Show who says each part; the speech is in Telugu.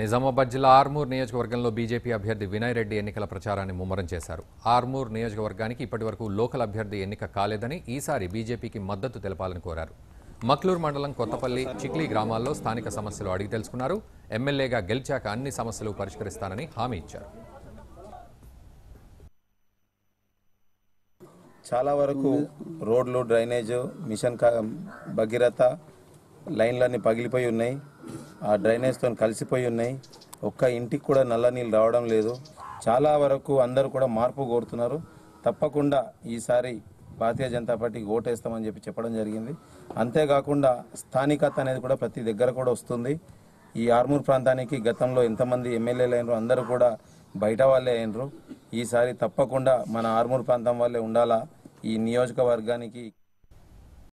Speaker 1: నిజామాబాద్ జిల్లా ఆర్మూర్ నియోజకవర్గంలో బీజేపీ అభ్యర్థి వినయ్ రెడ్డి ఎన్నికల ప్రచారాన్ని ముమ్మరం చేశారు. ఆర్మూర్ నియోజకవర్గానికి ఇప్పటివరకు లోకల్ అభ్యర్థి ఎన్నిక కాలేదని ఈసారి బీజేపీకి మద్దతు తెలపాలని కోరారు. మక్లూర్ మండలం కొత్తపల్లి చిక్లీ గ్రామాల్లో స్థానిక సమస్యలు అడిగి తెలుసుకున్నారు. ఎమ్మెల్యేగా గెలిచాక అన్ని సమస్యలు పరిష్కరిస్తానని హామీ ఇచ్చారు.
Speaker 2: చాలా వరకు రోడ్లు డ్రైనేజ్ మిషన్ భగీరథ లైన్లన్నీ పగిలిపోయి ఉన్నాయి. ఆ డ్రైనేజ్తో కలిసిపోయి ఉన్నాయి. ఒక్క ఇంటికి కూడా నల్ల నీళ్ళు రావడం లేదు. చాలా వరకు అందరూ కూడా మార్పు కోరుతున్నారు. తప్పకుండా ఈసారి భారతీయ జనతా పార్టీకి ఓటేస్తామని చెప్పి చెప్పడం జరిగింది. అంతేకాకుండా స్థానికత అనేది కూడా ప్రతి దగ్గర కూడా వస్తుంది. ఈ ఆర్మూర్ ప్రాంతానికి గతంలో ఎంతమంది ఎమ్మెల్యేలు అయినరు అందరూ కూడా బయట వాళ్ళే అయినరు. ఈసారి తప్పకుండా మన ఆర్మూర్ ప్రాంతం వాళ్ళే ఉండాలా? ఈ నియోజకవర్గానికి